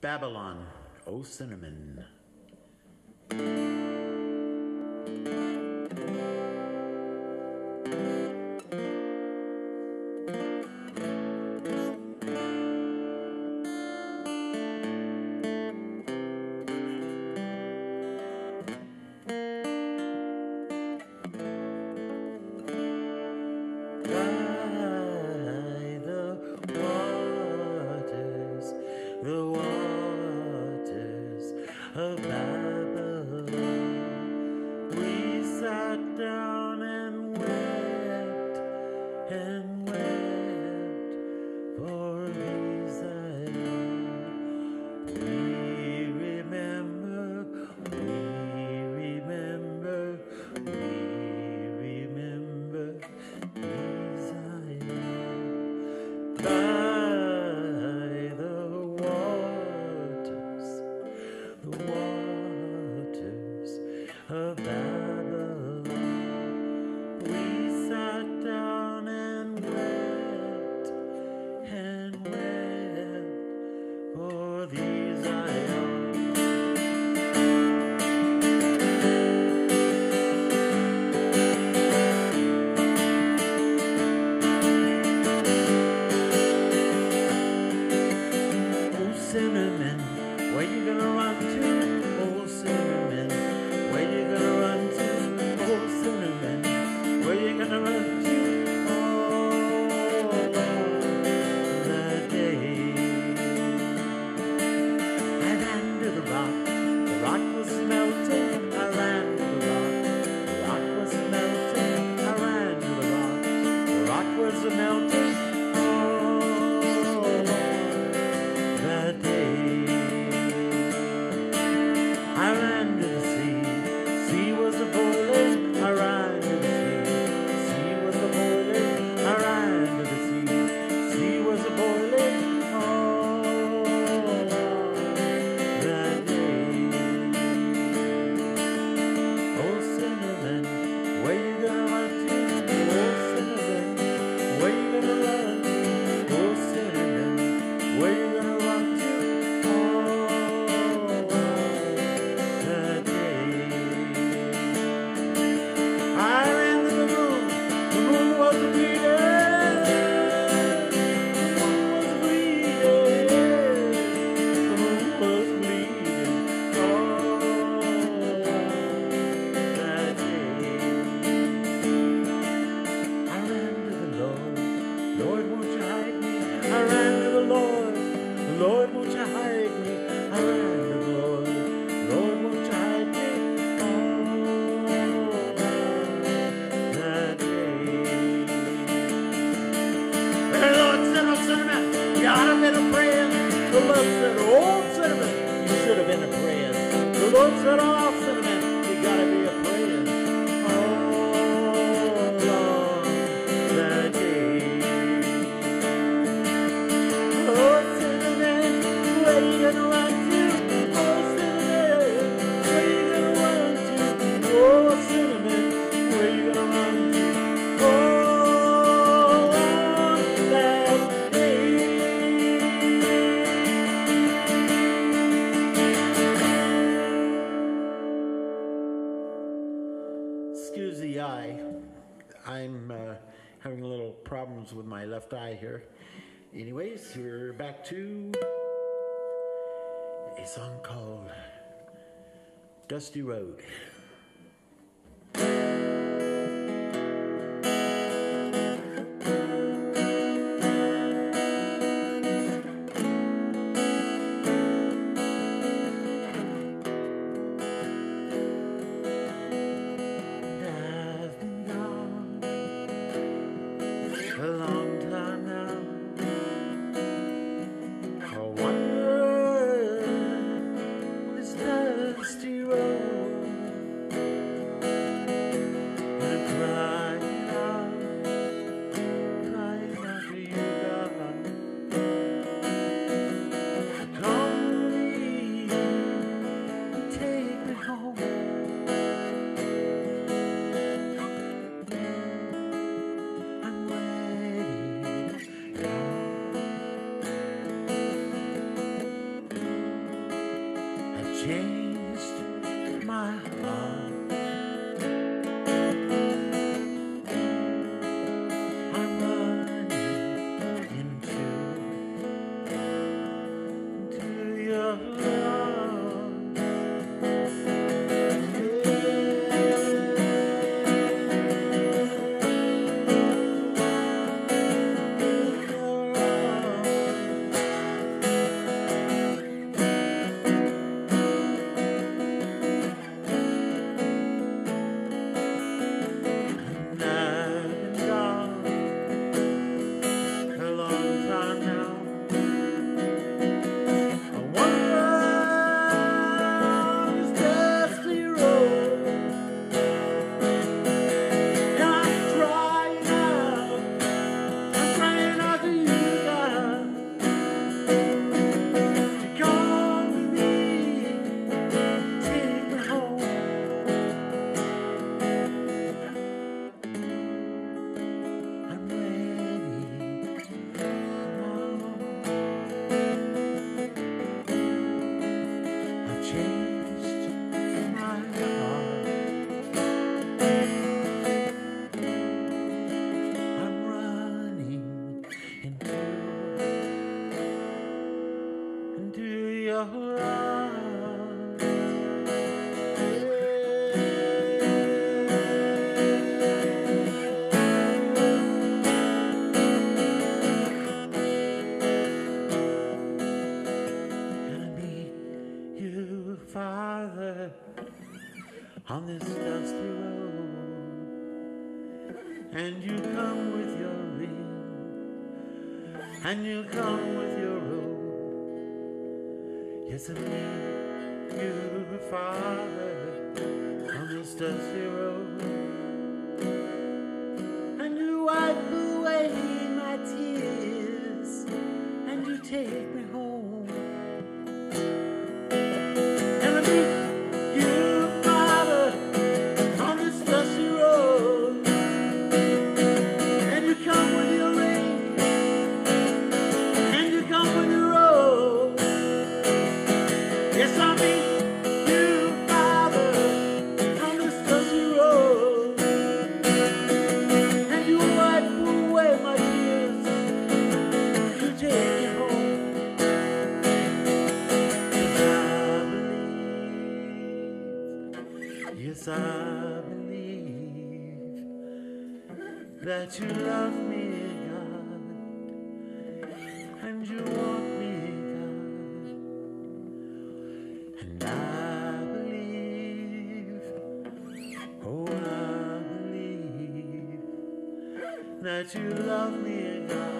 Babylon, O sinner man. been a friend. The Lord said, oh, sinner man, you should have been a friend. The love said, oh, here. Anyways, we're back to a song called Dusty Road. Yeah. on this dusty road. And you come with your ring, and you come with your robe. Yes, I mean you, Father, on this dusty road. And you wipe away my tears, and you take me. that you love me, God, and you want me, God, and I believe, oh, I believe that you love me, God.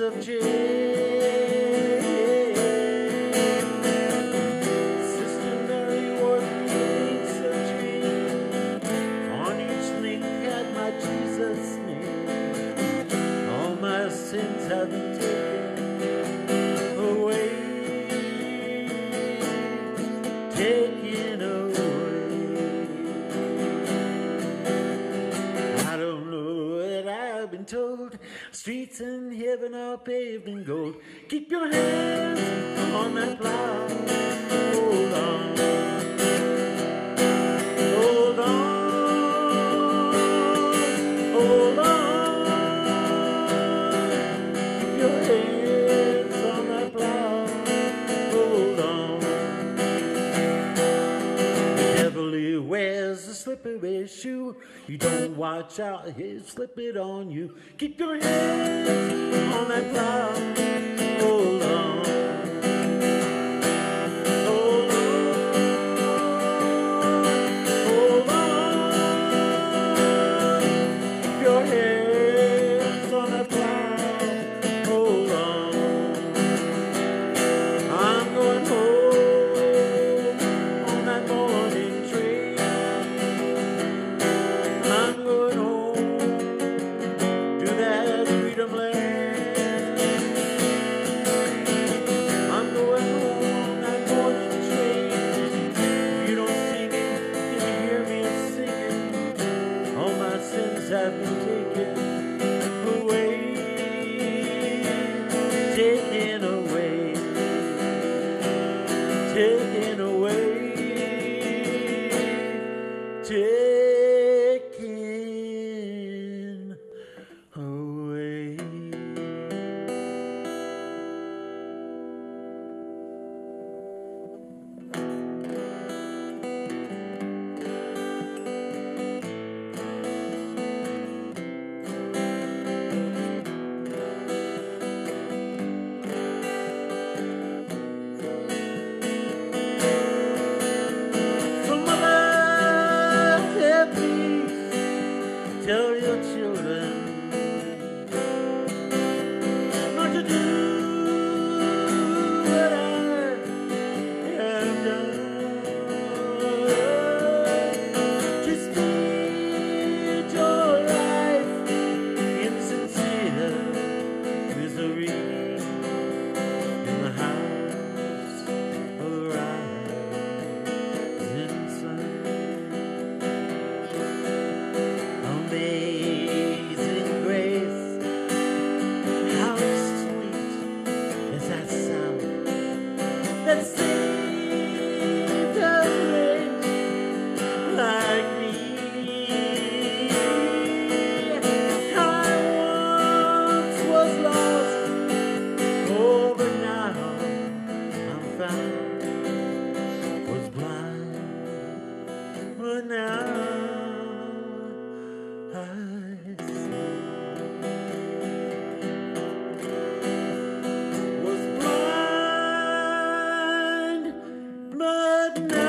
of Jesus. I've been told. Streets in heaven are paved in gold. Keep your hands on that plow. Hold on. slippery shoe. You don't watch out, he'll slip it on you. Keep your hands on that plow. Hold on. good night.